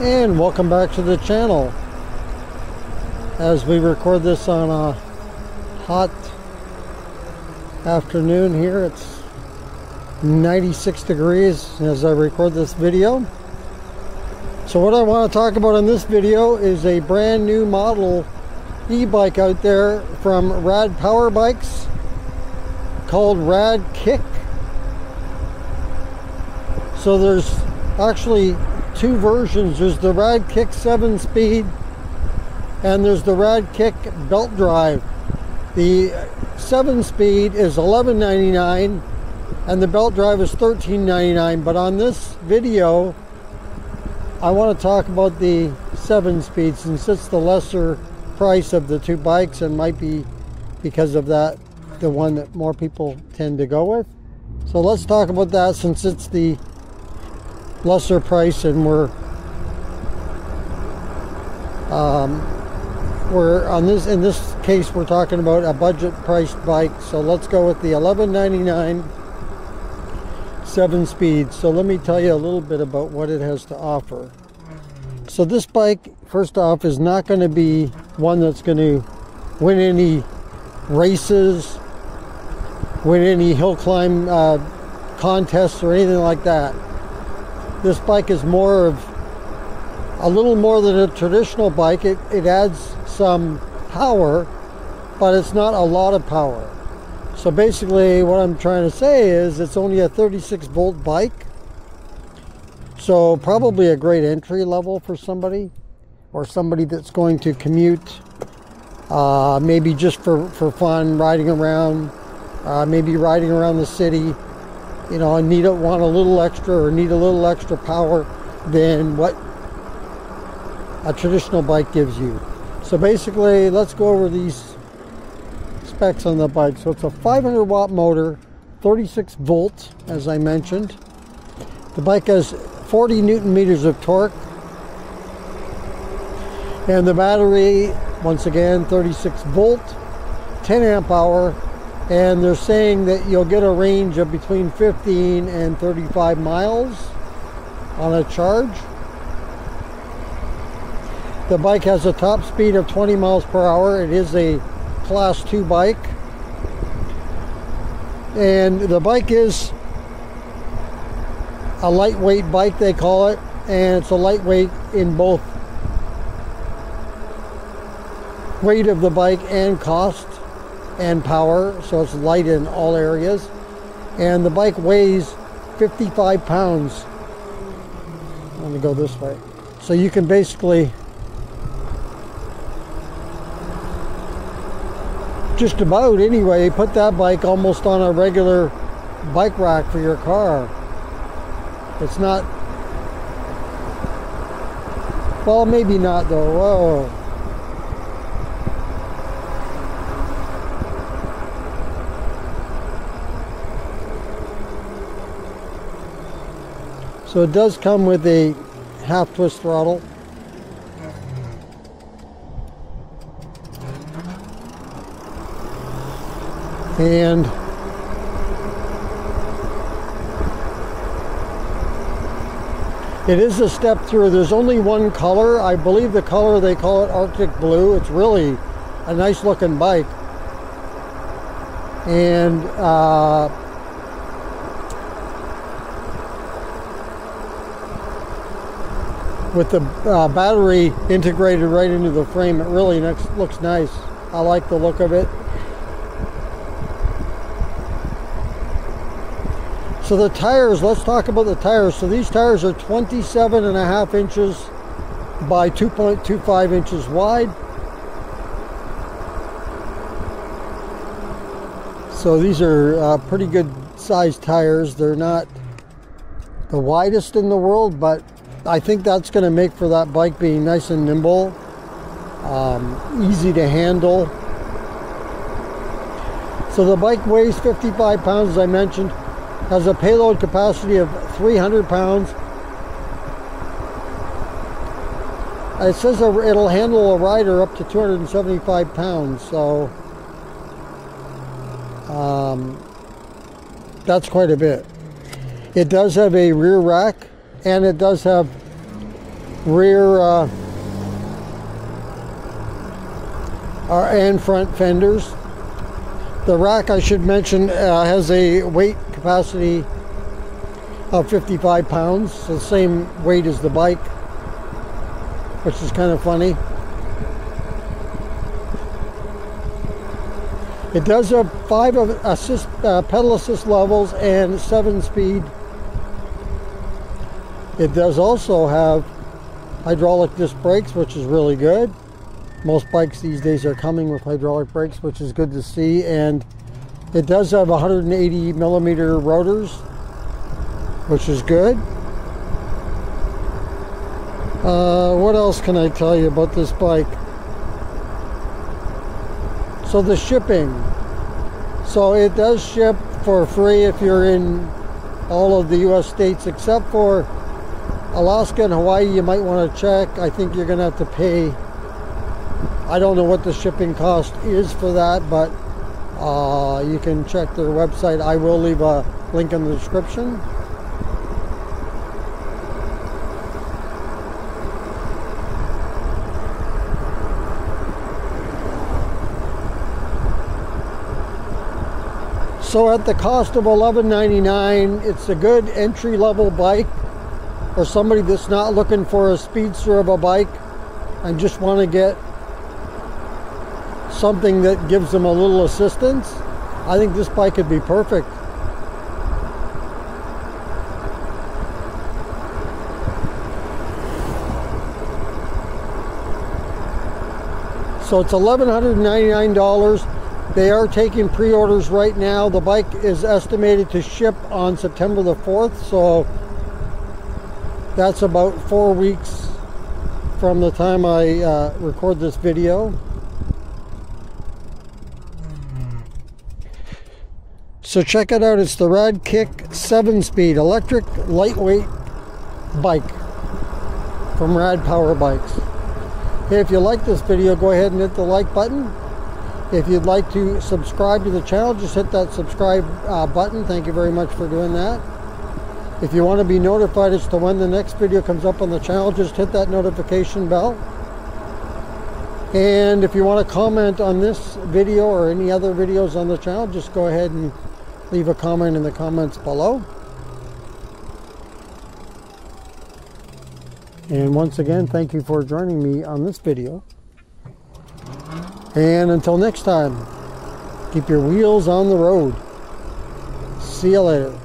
and welcome back to the channel. As we record this on a hot afternoon here it's 96 degrees as I record this video so what I want to talk about in this video is a brand new model e-bike out there from Rad Power Bikes called Rad Kick so there's actually two versions. There's the Rad Kick 7 speed and there's the Rad Kick belt drive. The 7 speed is $11.99 and the belt drive is $13.99 but on this video I want to talk about the 7 speed since it's the lesser price of the two bikes and might be because of that the one that more people tend to go with. So let's talk about that since it's the lesser price and we're um, we're on this in this case we're talking about a budget priced bike so let's go with the 1199 7 speed so let me tell you a little bit about what it has to offer so this bike first off is not going to be one that's going to win any races win any hill climb uh, contests or anything like that this bike is more of a little more than a traditional bike. It, it adds some power, but it's not a lot of power. So basically what I'm trying to say is it's only a 36 volt bike. So probably a great entry level for somebody or somebody that's going to commute uh, maybe just for, for fun, riding around, uh, maybe riding around the city you know, and need a, want a little extra or need a little extra power than what a traditional bike gives you. So basically, let's go over these specs on the bike. So it's a 500 watt motor, 36 volts, as I mentioned. The bike has 40 newton meters of torque. And the battery, once again, 36 volt, 10 amp hour, and they're saying that you'll get a range of between 15 and 35 miles on a charge. The bike has a top speed of 20 miles per hour. It is a class 2 bike. And the bike is a lightweight bike, they call it. And it's a lightweight in both weight of the bike and cost and power, so it's light in all areas. And the bike weighs 55 pounds. Let me go this way. So you can basically just about anyway put that bike almost on a regular bike rack for your car. It's not well maybe not though. Whoa. So it does come with a half twist throttle. And it is a step through. There's only one color. I believe the color they call it Arctic Blue. It's really a nice looking bike. And uh, with the uh, battery integrated right into the frame it really looks nice I like the look of it so the tires let's talk about the tires. So these tires are 27 and a half inches by 2.25 inches wide. So these are uh, pretty good sized tires. They're not the widest in the world but I think that's going to make for that bike being nice and nimble, um, easy to handle. So the bike weighs 55 pounds, as I mentioned, has a payload capacity of 300 pounds. It says it'll handle a rider up to 275 pounds, so um, that's quite a bit. It does have a rear rack, and it does have rear uh, uh and front fenders. The rack, I should mention, uh, has a weight capacity of 55 pounds, the same weight as the bike which is kind of funny. It does have five assist, uh, pedal assist levels and seven speed. It does also have hydraulic disc brakes, which is really good. Most bikes these days are coming with hydraulic brakes, which is good to see. And it does have 180 millimeter rotors, which is good. Uh, what else can I tell you about this bike? So the shipping. So it does ship for free if you're in all of the U.S. states except for Alaska and Hawaii. You might want to check. I think you're going to have to pay. I don't know what the shipping cost is for that, but uh, you can check their website. I will leave a link in the description. So at the cost of $11.99, it's a good entry-level bike for somebody that's not looking for a speedster of a bike and just want to get something that gives them a little assistance. I think this bike could be perfect. So it's $1,199. They are taking pre-orders right now. The bike is estimated to ship on September the 4th, so that's about four weeks from the time I uh, record this video. So check it out. It's the Rad Kick 7-speed electric lightweight bike from Rad Power Bikes. Hey, if you like this video, go ahead and hit the like button. If you'd like to subscribe to the channel, just hit that subscribe uh, button. Thank you very much for doing that. If you want to be notified as to when the next video comes up on the channel, just hit that notification bell. And if you want to comment on this video or any other videos on the channel, just go ahead and leave a comment in the comments below. And once again, thank you for joining me on this video. And until next time, keep your wheels on the road. See you later.